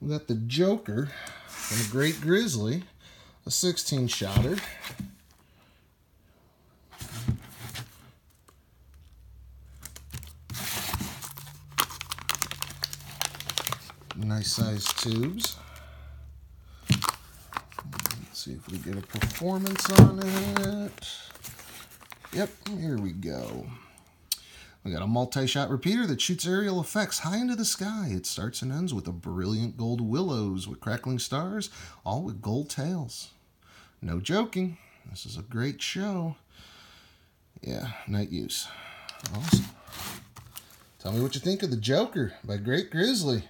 We got the Joker from the Great Grizzly, a 16 shotter. Nice sized tubes. Let's see if we get a performance on it. Yep, here we go. We got a multi-shot repeater that shoots aerial effects high into the sky. It starts and ends with a brilliant gold willows with crackling stars, all with gold tails. No joking. This is a great show. Yeah, night use. Awesome. Tell me what you think of The Joker by Great Grizzly.